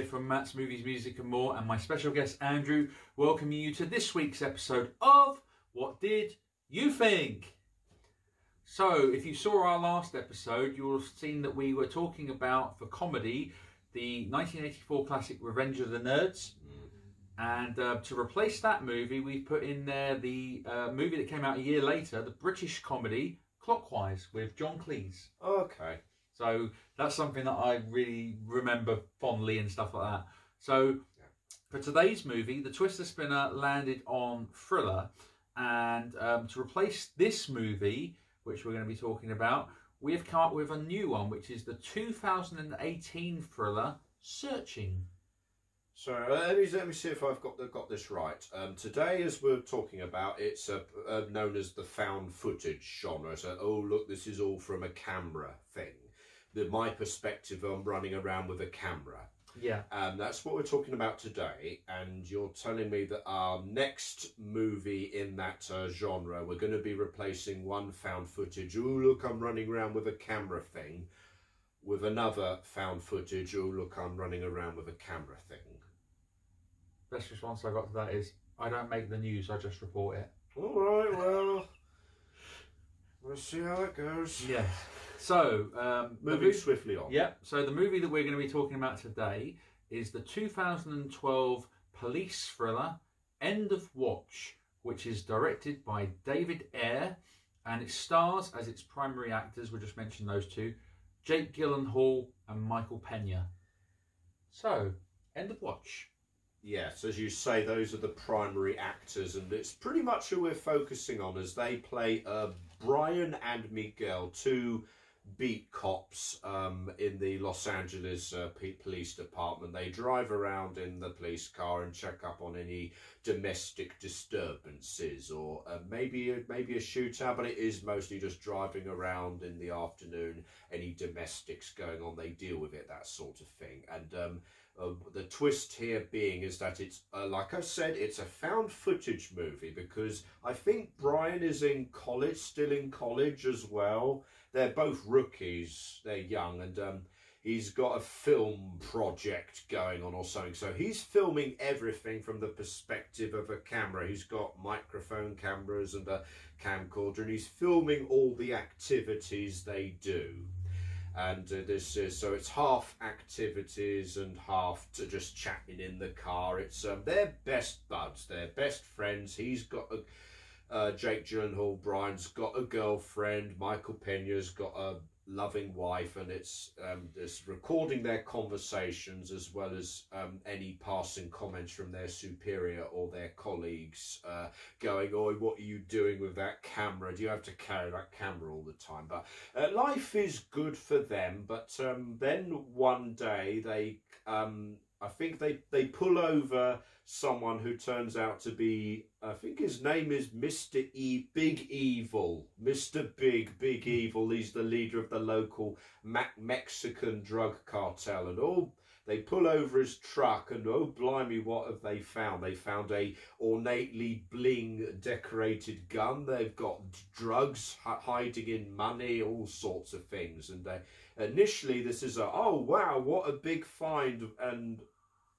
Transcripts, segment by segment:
Here from Matt's Movies, Music and More, and my special guest Andrew welcoming you to this week's episode of What Did You Think? So, if you saw our last episode, you'll have seen that we were talking about, for comedy, the 1984 classic Revenge of the Nerds. And uh, to replace that movie, we put in there the uh, movie that came out a year later, the British comedy Clockwise with John Cleese. Okay. So that's something that I really remember fondly and stuff like that. So for today's movie, the Twister Spinner landed on Thriller, and um, to replace this movie, which we're going to be talking about, we have come up with a new one, which is the 2018 thriller Searching. So uh, let me let me see if I've got got this right. Um, today, as we're talking about, it's uh, uh, known as the found footage genre. So, oh look, this is all from a camera thing. The my perspective on running around with a camera. Yeah. Um, that's what we're talking about today, and you're telling me that our next movie in that uh, genre, we're going to be replacing one found footage. Oh, look, I'm running around with a camera thing, with another found footage. Oh, look, I'm running around with a camera thing. Best response I got to that is I don't make the news, I just report it. All right, well, we'll see how it goes. Yes. So, um, Moving movie- swiftly on. Yep. So the movie that we're going to be talking about today is the 2012 police thriller End of Watch, which is directed by David Ayer, and it stars as its primary actors. We'll just mention those two: Jake Gyllenhaal and Michael Pena. So, End of Watch. Yes, as you say, those are the primary actors, and it's pretty much who we're focusing on as they play uh, Brian and Miguel, two beat cops um, in the Los Angeles uh, Police Department. They drive around in the police car and check up on any domestic disturbances, or uh, maybe maybe a shootout, but it is mostly just driving around in the afternoon. Any domestics going on, they deal with it, that sort of thing, and. Um, uh, the twist here being is that it's uh, like I said, it's a found footage movie because I think Brian is in college, still in college as well. They're both rookies. They're young, and um, he's got a film project going on or something. So he's filming everything from the perspective of a camera. He's got microphone cameras and a camcorder, and he's filming all the activities they do and uh, this is so it's half activities and half to just chatting in the car. It's um, they're best buds, they're best friends. He's got a uh, Jake Gyllenhaal, Brian's got a girlfriend, Michael Pena's got a loving wife, and it's um, this recording their conversations as well as um, any passing comments from their superior or their colleagues, uh, going, "Oh, what are you doing with that camera? Do you have to carry that camera all the time?" But uh, life is good for them, but um, then one day they, um, I think they they pull over someone who turns out to be, I think his name is Mister E, Big Evil, Mister Big Big Evil. He's the leader of the local Mexican drug cartel, and oh. They pull over his truck and oh blimey, what have they found? They found a ornately bling decorated gun. They've got drugs hi- hiding in money, all sorts of things. And they, initially, this is a oh wow, what a big find, and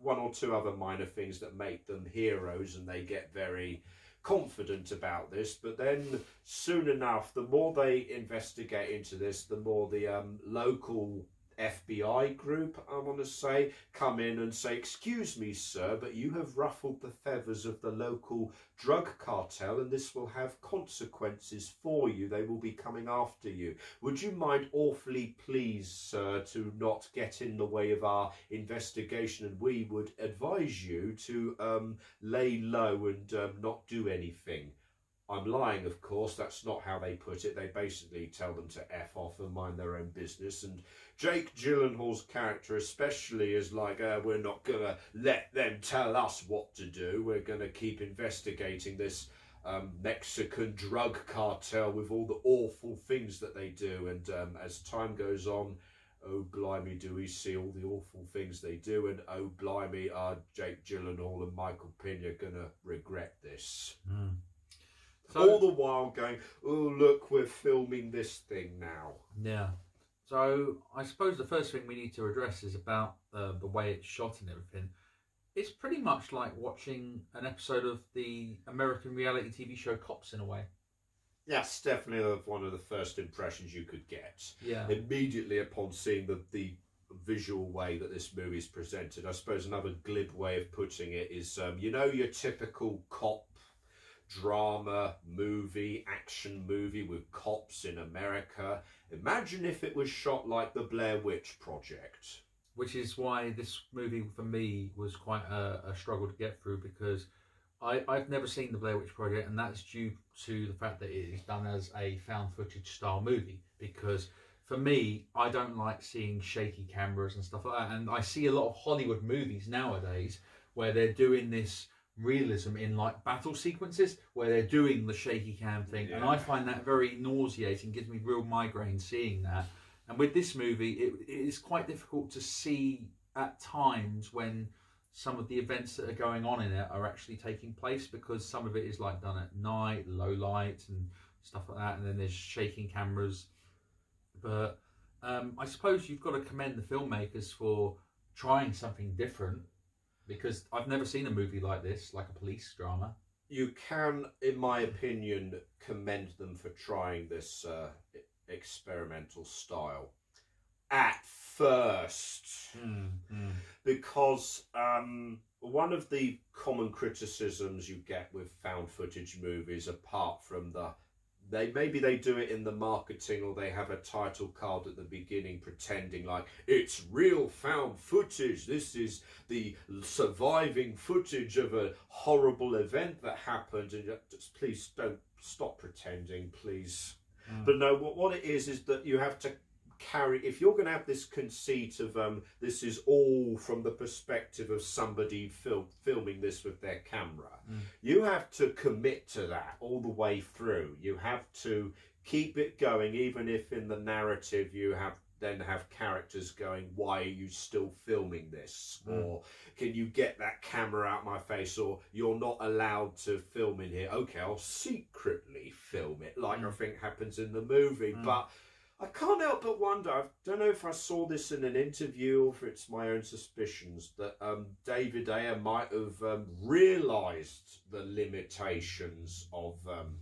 one or two other minor things that make them heroes, and they get very confident about this. But then, soon enough, the more they investigate into this, the more the um, local FBI group, I want to say, come in and say, Excuse me, sir, but you have ruffled the feathers of the local drug cartel, and this will have consequences for you. They will be coming after you. Would you mind awfully please, sir, to not get in the way of our investigation? And we would advise you to um, lay low and um, not do anything. I'm lying, of course. That's not how they put it. They basically tell them to F off and mind their own business. And Jake Gyllenhaal's character, especially, is like, uh, we're not going to let them tell us what to do. We're going to keep investigating this um, Mexican drug cartel with all the awful things that they do. And um, as time goes on, oh blimey, do we see all the awful things they do? And oh blimey, are Jake Gyllenhaal and Michael Pena going to regret this? So, all the while going, oh look, we're filming this thing now. yeah. So I suppose the first thing we need to address is about uh, the way it's shot and everything. It's pretty much like watching an episode of the American reality TV show Cops in a way. That's definitely one of the first impressions you could get. Yeah. Immediately upon seeing the, the visual way that this movie is presented, I suppose another glib way of putting it is um, you know, your typical cop drama movie, action movie with cops in America. Imagine if it was shot like the Blair Witch Project. Which is why this movie for me was quite a, a struggle to get through because I, I've never seen the Blair Witch Project, and that's due to the fact that it is done as a found footage style movie. Because for me, I don't like seeing shaky cameras and stuff like that. And I see a lot of Hollywood movies nowadays where they're doing this realism in like battle sequences where they're doing the shaky cam thing. And I find that very nauseating, gives me real migraine seeing that. And with this movie, it, it is quite difficult to see at times when some of the events that are going on in it are actually taking place because some of it is like done at night, low light, and stuff like that. And then there's shaking cameras. But um, I suppose you've got to commend the filmmakers for trying something different because I've never seen a movie like this, like a police drama. You can, in my opinion, commend them for trying this uh, experimental style at first. because um, one of the common criticisms you get with found footage movies, apart from the they maybe they do it in the marketing or they have a title card at the beginning pretending like it's real found footage. This is the surviving footage of a horrible event that happened. And just please don't stop pretending please. Mm. but no what, what it is is that you have to carry if you're going to have this conceit of um, this is all from the perspective of somebody fil- filming this with their camera Mm. you have to commit to that all the way through you have to keep it going even if in the narrative you have then have characters going why are you still filming this Mm. or can you get that camera out my face or you're not allowed to film in here okay i'll secretly film it like i Mm. think happens in the movie Mm. but I can't help but wonder. I don't know if I saw this in an interview or if it's my own suspicions that um, David Ayer might have um, realised the limitations of um,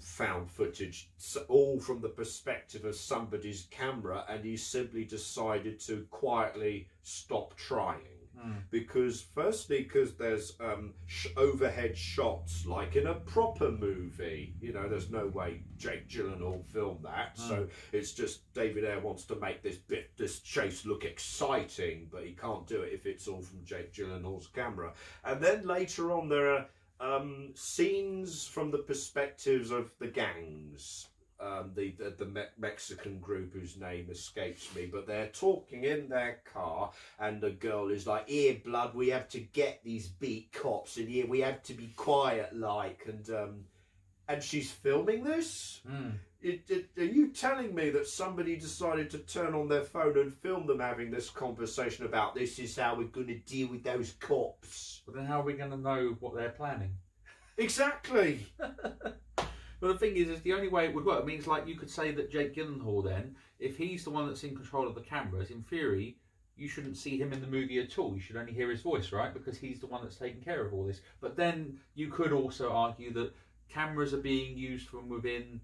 found footage, all from the perspective of somebody's camera, and he simply decided to quietly stop trying Mm. because firstly because there's um, sh- overhead shots like in a proper movie. You know there's no way jake gyllenhaal filmed that. So it's just david ayer wants to make this bit this chase look exciting but he can't do it if it's all from jake gyllenhaal's camera. And then later on there are um, scenes from the perspectives of the gangs um, the the, the Me- Mexican group whose name escapes me, but they're talking in their car, and the girl is like, "Here, blood, we have to get these beat cops, and here we have to be quiet, like." And um, and she's filming this. Mm. It, it, are you telling me that somebody decided to turn on their phone and film them having this conversation about this is how we're going to deal with those cops? But then how are we going to know what they're planning? Exactly. But the thing is, is the only way it would work. I mean, it's like you could say that Jake Gyllenhaal, then, if he's the one that's in control of the cameras, in theory, you shouldn't see him in the movie at all. You should only hear his voice, right? Because he's the one that's taking care of all this. But then you could also argue that cameras are being used from within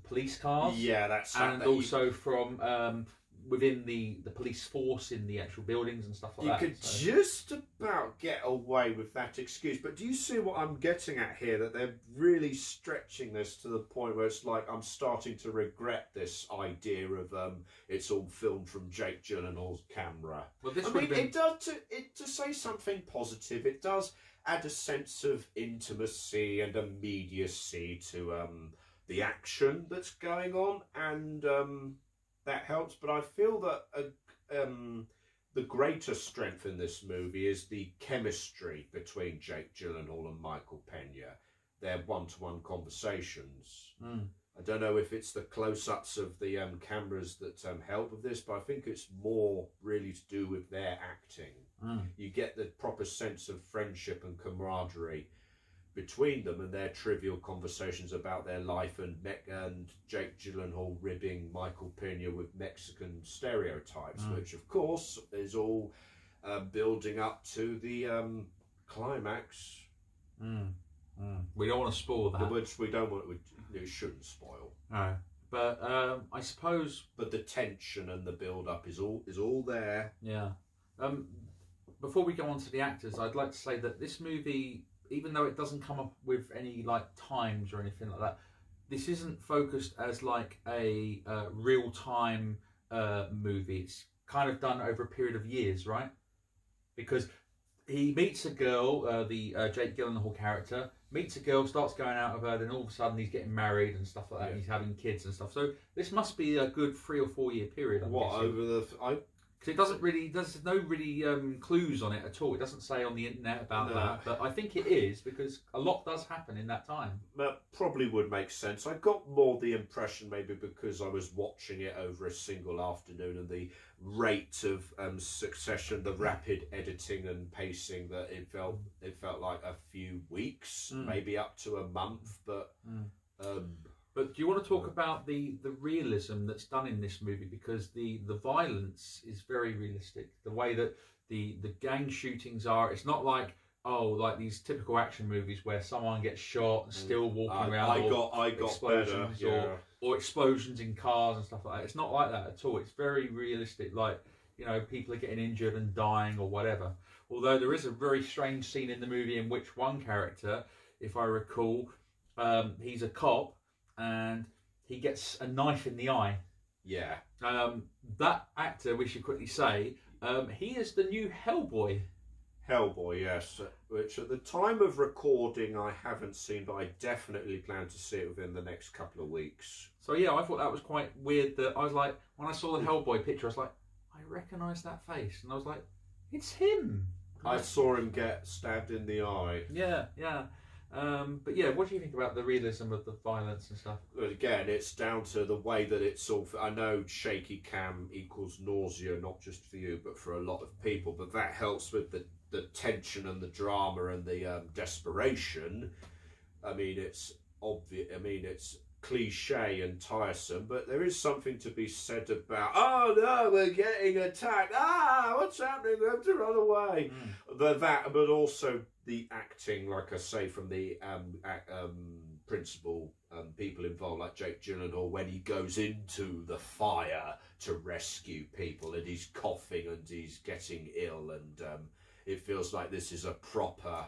the police cars. Yeah, that's And that you- also from um, within the, the police force in the actual buildings and stuff like You that. You could So- just about get away with that excuse, but do you see what I'm getting at here? That they're really stretching this to the point where it's like I'm starting to regret this idea of um, it's all filmed from Jake Gyllenhaal's camera. well, this I mean, been. it does to it to say something positive. It does add a sense of intimacy and immediacy to um, the action that's going on, and um, that helps. But I feel that uh, um, the greater strength in this movie is the chemistry between Jake Gyllenhaal and Michael Pena. Their one-to-one conversations. Mm. I don't know if it's the close-ups of the um, cameras that um, help with this, but I think it's more really to do with their acting. Mm. You get the proper sense of friendship and camaraderie between them and their trivial conversations about their life and Me- and Jake Gyllenhaal ribbing Michael Pena with Mexican stereotypes, Mm. which of course is all uh, building up to the um, climax, Mm. Mm. We don't want to spoil that. which we don't want. We, it shouldn't spoil. No. But um, I suppose But the tension and the build up is all is all there. Yeah. Um, before we go on to the actors, I'd like to say that this movie, even though it doesn't come up with any like times or anything like that, this isn't focused as like a uh, real time uh, movie. It's kind of done over a period of years, right? Because he meets a girl, uh, the uh, Jake Gyllenhaal character meets a girl, starts going out with her, then all of a sudden he's getting married and stuff like that. Yeah. And he's having kids and stuff. So this must be a good three or four year period. I'm what guessing. over the? I Because it doesn't really, there's no really um, clues on it at all. It doesn't say on the internet about No. that, but I think it is because a lot does happen in that time. That probably would make sense. I got more the impression, maybe because I was watching it over a single afternoon and the rate of um, succession, the rapid editing and pacing, that it felt it felt like a few weeks, Mm. maybe up to a month. But Mm. um, But do you want to talk about the, the realism that's done in this movie? Because the, the violence is very realistic. The way that the, the gang shootings are, it's not like, oh, like these typical action movies where someone gets shot and still walking I, around. I or- got I got better. explosions Yeah. or- or explosions in cars and stuff like that. It's not like that at all. It's very realistic. Like you know, people are getting injured and dying or whatever. Although there is a very strange scene in the movie in which one character, if I recall, um, he's a cop and he gets a knife in the eye. yeah. Um, that actor, we should quickly say, um, he is the new Hellboy. Hellboy, yes, which at the time of recording I haven't seen, but I definitely plan to see it within the next couple of weeks. So yeah, I thought that was quite weird. That I was like, when I saw the Hellboy picture, I was like, I recognise that face, and I was like, it's him. I saw him get stabbed in the eye. Yeah, yeah. Um, but yeah, what do you think about the realism of the violence and stuff? Again, it's down to the way that it's all. I know shaky cam equals nausea, not just for you, but for a lot of people. But that helps with the, the tension and the drama and the um, desperation. I mean, it's obvious. I mean, it's cliche and tiresome, but there is something to be said about. Oh no, we're getting attacked! Ah, what's happening? We have to run away. The that, but also the acting, like I say, from the um, ac- um, principal um, people involved, like Jake Gyllenhaal, when he goes into the fire to rescue people, and he's coughing and he's getting ill, and um, it feels like this is a proper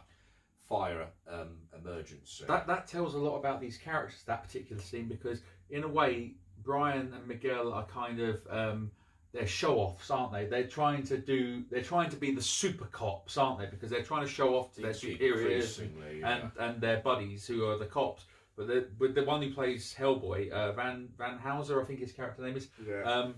fire um, emergency. That that tells a lot about these characters, that particular scene, because in a way, Brian and Miguel are kind of um, they're show offs, aren't they? They're trying to do, they're trying to be the super cops, aren't they? Because they're trying to show off to their superiors Increasingly, yeah. and and their buddies who are the cops. But the with the one who plays Hellboy, uh, Van Van Hauser, I think his character name is. yeah. Um,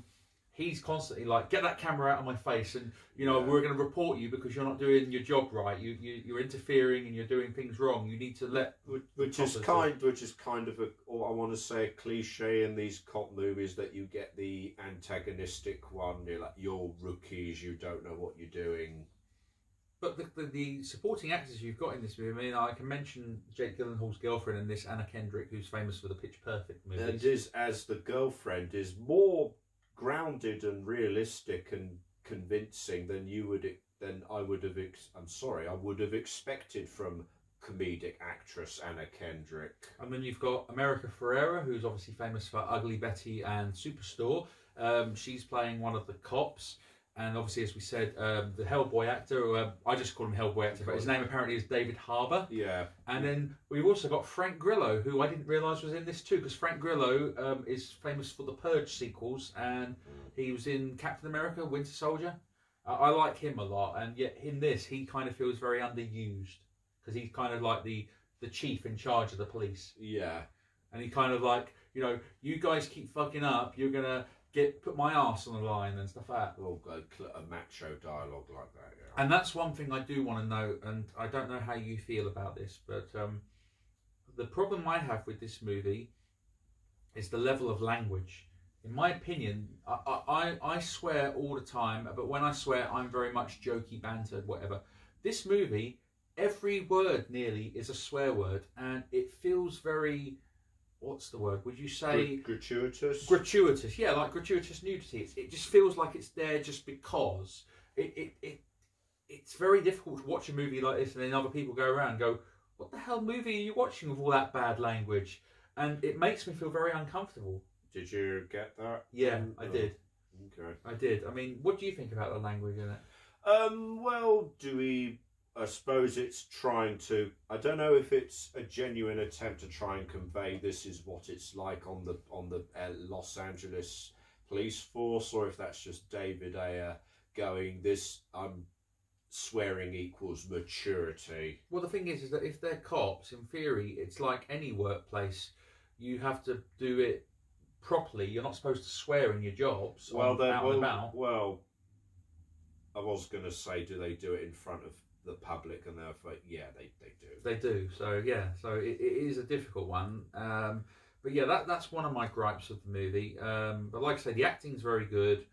he's constantly like, "Get that camera out of my face!" and you know, Yeah. we're going to report you because you're not doing your job right. You, you you're interfering and you're doing things wrong. You need to let. Which, which is kind, which is kind of a, or I want to say, a cliche in these cop movies that you get the antagonistic one. You're like, you're rookies, you don't know what you're doing. But the, the, the supporting actors you've got in this movie, I mean, I can mention Jake Gyllenhaal's girlfriend in this, Anna Kendrick, who's famous for the Pitch Perfect And movies. is as the girlfriend is more grounded and realistic and convincing than you would than I would have. I'm sorry, I would have expected from comedic actress Anna Kendrick. And then you've got America Ferrera, who's obviously famous for Ugly Betty and Superstore. Um, she's playing one of the cops. And obviously, as we said, um, the Hellboy actor, uh, I just call him Hellboy actor, but his name apparently is David Harbour. Yeah, And then we've also got Frank Grillo, who I didn't realise was in this too, because Frank Grillo um, is famous for the Purge sequels, and he was in Captain America: Winter Soldier. Uh, I like him a lot, and yet in this, he kind of feels very underused because he's kind of like the the chief in charge of the police, yeah. and he kind of like, you know, you guys keep fucking up, you're gonna get put my ass on the line and stuff like that. Well, a, cl- a macho dialogue like that. Yeah. And that's one thing I do want to know, and I don't know how you feel about this, but um, the problem I have with this movie is the level of language. In my opinion, I, I, I I swear all the time, but when I swear, I'm very much jokey, bantered, whatever. This movie every word nearly is a swear word, and it feels very. What's the word? Would you say Gra- gratuitous. gratuitous? Yeah, like gratuitous nudity. It's, it just feels like it's there just because. It, it, it it's very difficult to watch a movie like this, and then other people go around and go, "What the hell movie are you watching with all that bad language?" And it makes me feel very uncomfortable. Did you get that? Yeah, Um, I did. Okay. I did. I mean, what do you think about the language in it? Um, well, do we? I suppose it's trying to. I don't know if it's a genuine attempt to try and convey this is what it's like on the on the uh, Los Angeles police force, or if that's just David Ayer going. This I'm swearing equals maturity. Well, the thing is, is that if they're cops, in theory, it's like any workplace. You have to do it properly. You're not supposed to swear in your jobs. Well, on, out well, and about. well. I was going to say, do they do it in front of the public? And they're like, yeah, they they do. They do. So yeah. So it, it is a difficult one. Um, but yeah, that that's one of my gripes of the movie. Um, but like I say, the acting's very good.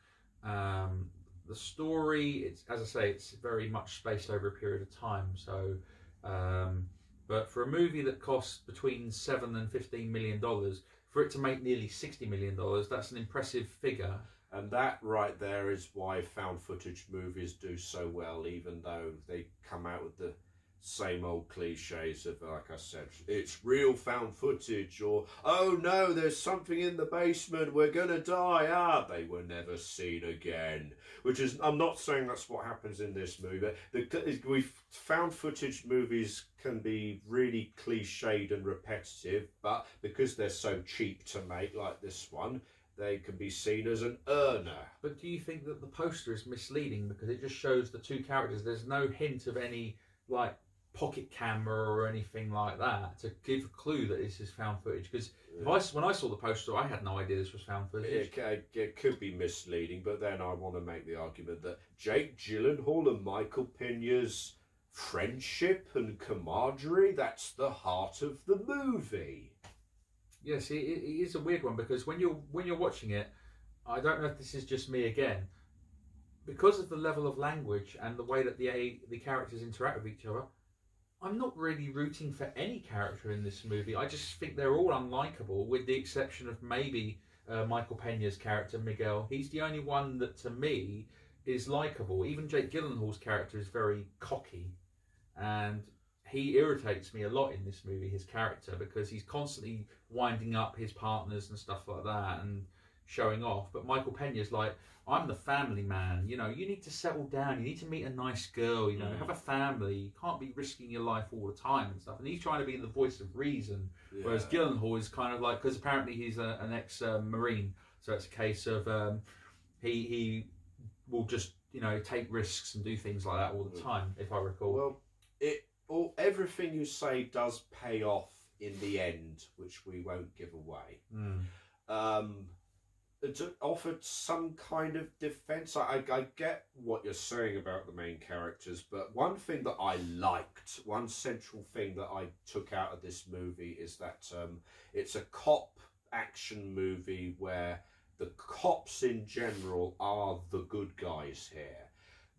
Um, the story, it's as I say, it's very much spaced over a period of time. So, um, but for a movie that costs between seven and fifteen million dollars, for it to make nearly sixty million dollars, that's an impressive figure. And that right there is why found footage movies do so well, even though they come out with the same old cliches of, like I said, it's real found footage, or oh no, there's something in the basement, we're gonna die. Ah, they were never seen again. Which is, I'm not saying that's what happens in this movie. The, we found footage movies can be really cliched and repetitive, but because they're so cheap to make, like this one, they can be seen as an earner. But do you think that the poster is misleading because it just shows the two characters? There's no hint of any like pocket camera or anything like that to give a clue that this is found footage. Because if I, when I saw the poster, I had no idea this was found footage. It, it could be misleading, but then I want to make the argument that Jake Gyllenhaal and Michael Pena's friendship and camaraderie, that's the heart of the movie. Yes, it, it is a weird one because when you're when you're watching it, I don't know if this is just me again. Because of the level of language and the way that the the characters interact with each other, I'm not really rooting for any character in this movie. I just think they're all unlikable, with the exception of maybe uh, Michael Pena's character Miguel. He's the only one that, to me, is likable. Even Jake Gyllenhaal's character is very cocky, and he irritates me a lot in this movie. His character because he's constantly winding up his partners and stuff like that, and showing off. But Michael Pena's like, I'm the family man. You know, you need to settle down. You need to meet a nice girl. You know, Mm. have a family. You can't be risking your life all the time and stuff. And he's trying to be in the voice of reason, whereas Yeah. Gyllenhaal is kind of like because apparently he's a, an ex um, marine, so it's a case of um, he he will just you know take risks and do things like that all the Mm. time, if I recall. Well, it all everything you say does pay off in the end, which we won't give away. Mm. um, to offer some kind of defense. I, I, I get what you're saying about the main characters, but one thing that I liked, one central thing that I took out of this movie is that um, it's a cop action movie where the cops in general are the good guys here.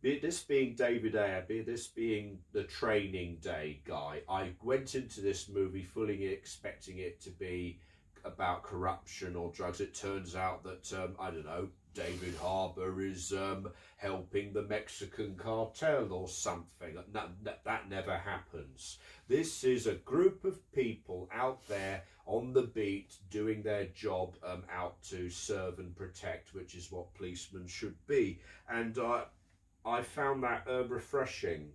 Be this being David Ayer, be this being the training day guy, I went into this movie fully expecting it to be about corruption or drugs. It turns out that um, I don't know. David Harbour is um, helping the Mexican cartel or something. That, that never happens. This is a group of people out there on the beat doing their job um, out to serve and protect, which is what policemen should be. And uh, I found that uh, refreshing.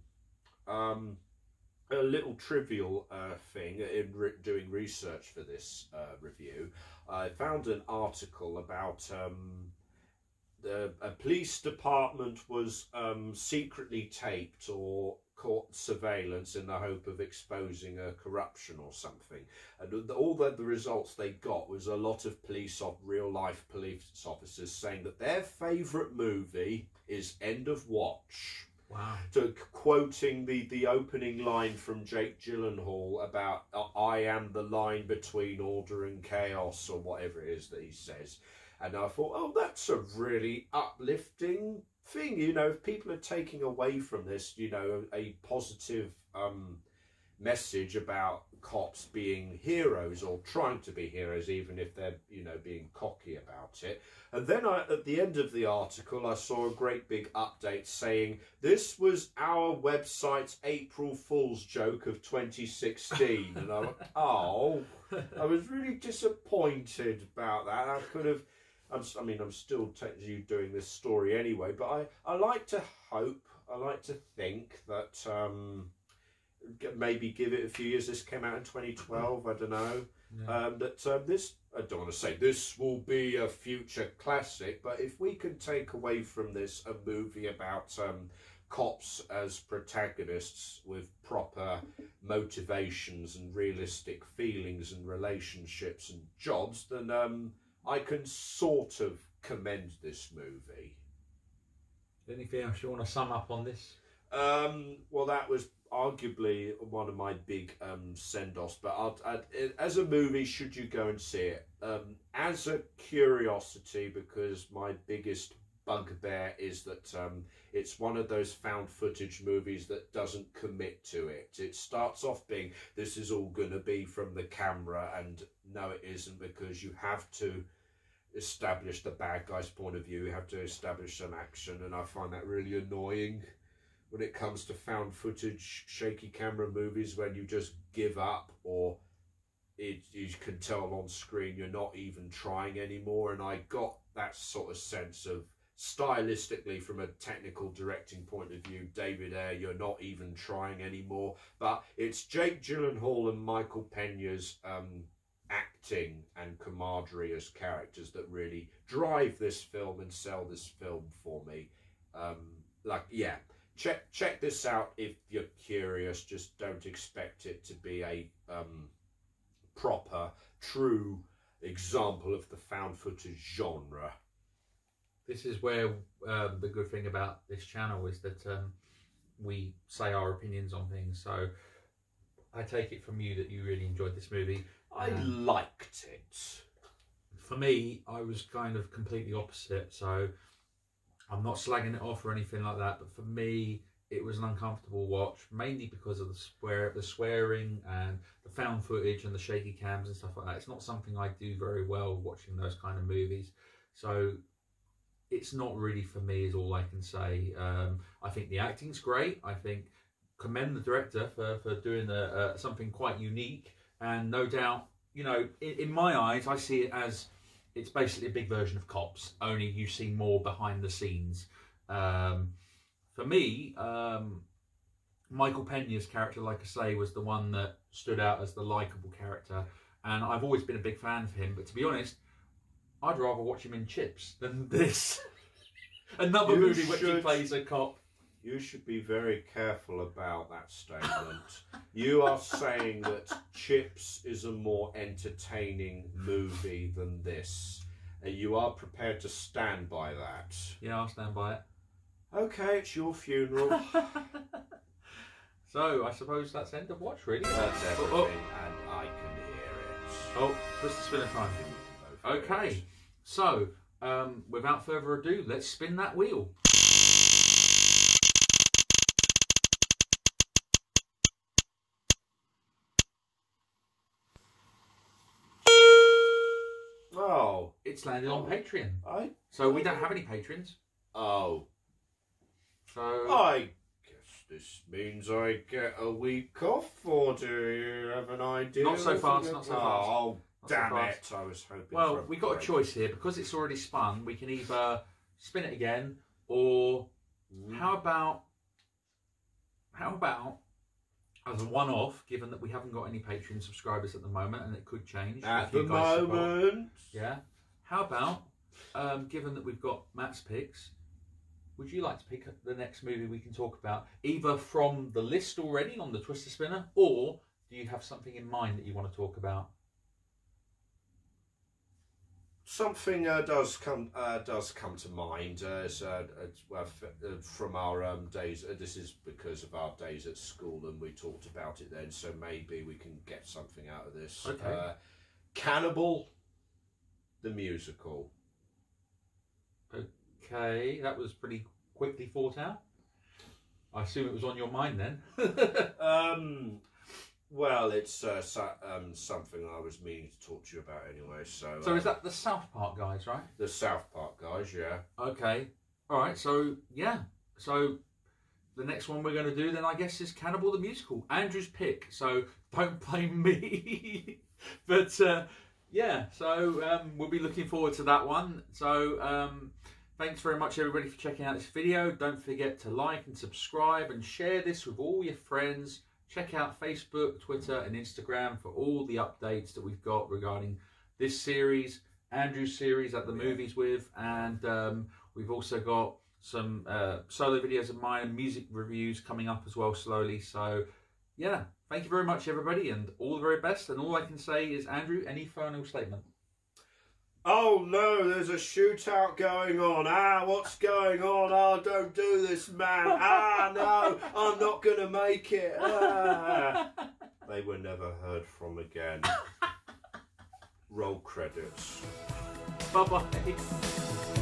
Um, a little trivial uh, thing in re- doing research for this uh, review, I found an article about um, the a police department was um, secretly taped or caught surveillance in the hope of exposing a corruption or something, and all that the results they got was a lot of police of real life police officers saying that their favourite movie is End of Watch. Wow. to quoting the the opening line from Jake Gyllenhaal about I am the line between order and chaos or whatever it is that he says, and I thought, oh, that's a really uplifting thing. You know, if people are taking away from this, you know, a positive um, message about cops being heroes or trying to be heroes, even if they're you know being cocky about it. And then I, at the end of the article, I saw a great big update saying this was our website's April Fool's joke of 2016, and I went, oh, I was really disappointed about that. I could have. I'm, I mean, I'm still technically doing this story anyway, but I, I like to hope, I like to think that um, maybe give it a few years. This came out in 2012, I don't know. Yeah. Um, that um, this, I don't want to say this will be a future classic, but if we can take away from this a movie about um, cops as protagonists with proper motivations and realistic feelings and relationships and jobs, then um, I can sort of commend this movie. Anything else you want to sum up on this? Um, well, that was arguably one of my big um, send-offs. But I'll, i as a movie, should you go and see it? Um, as a curiosity, because my biggest bugbear is that um, it's one of those found footage movies that doesn't commit to it. It starts off being this is all going to be from the camera, and no, it isn't because you have to establish the bad guy's point of view. You have to establish some action, and I find that really annoying when it comes to found footage shaky camera movies when you just give up or it you can tell on screen you're not even trying anymore and I got that sort of sense of stylistically from a technical directing point of view David Ayer you're not even trying anymore but it's Jake Gyllenhaal and Michael Pena's um, acting and camaraderie as characters that really drive this film and sell this film for me um, like yeah check check this out if you're curious. Just don't expect it to be a um, proper, true example of the found footage genre. This is where um, the good thing about this channel is that um, we say our opinions on things. So I take it from you that you really enjoyed this movie. I Yeah. liked it. For me, I was kind of completely opposite. So I'm not slagging it off or anything like that. But for me, it was an uncomfortable watch, mainly because of the swear, the swearing and the found footage and the shaky cams and stuff like that. It's not something I do very well watching those kind of movies. So it's not really for me, is all I can say. Um, I think the acting's great. I think commend the director for, for doing a, uh, something quite unique. And no doubt, you know, in, in my eyes, I see it as it's basically a big version of Cops, only you see more behind the scenes. Um, for me, um, Michael Pena's character, like I say, was the one that stood out as the likable character. And I've always been a big fan of him. But to be honest, I'd rather watch him in Chips than this. Another You movie which he plays a cop. You should be very careful about that statement. you are saying that Chips is a more entertaining movie than this. And you are prepared to stand by that. Yeah, I'll stand by it. Okay, it's your funeral. So I suppose that's end of watch, really. That's everything, Oh, and I can hear it. oh, oh twist the spinner time. Go for Okay, so um, without further ado, let's spin that wheel. Oh, It's landed on Patreon. I. So we don't have any patrons. Oh, So I guess this means I get a week off, or do you have an idea? Not so fast, not so Oh, Not so damn fast. it! I was hoping. well, we got a choice here because it's already spun. We can either spin it again, or Mm. how about how about as a one-off, given that we haven't got any Patreon subscribers at the moment, and it could change At the guys support. moment, Yeah. How about, um, given that we've got Matt's picks, would you like to pick up the next movie we can talk about, either from the list already on the Twister Spinner, or do you have something in mind that you want to talk about? something uh, does come uh, does come to mind. Uh, it's, uh, uh, from our um, days. Uh, this is because of our days at school, and we talked about it then. So maybe we can get something out of this. Okay. Uh, Cannibal, the musical. Okay, that was pretty quickly thought out. I assume it was on your mind then. Um, well, it's uh, so, um, something I was meaning to talk to you about anyway. So, so uh, is that the South Park guys, right? the South Park guys? Yeah. Okay. All right. So yeah. So the next one we're going to do then, I guess, is Cannibal the Musical. Andrew's pick. So don't blame me. but uh, yeah. So um, we'll be looking forward to that one. So um, thanks very much everybody for checking out this video. Don't forget to like and subscribe and share this with all your friends. Check out Facebook, Twitter, and Instagram for all the updates that we've got regarding this series, Andrew's series at the Yeah. movies with, and um, we've also got some uh, solo videos of mine, music reviews coming up as well slowly. So, yeah, thank you very much, everybody, and all the very best. And all I can say is, Andrew, any final statement? Oh no, there's a shootout going on. Ah, what's going on? Oh, don't do this, man. Ah, no, I'm not gonna make it. Ah. They were never heard from again. Roll credits. Bye bye.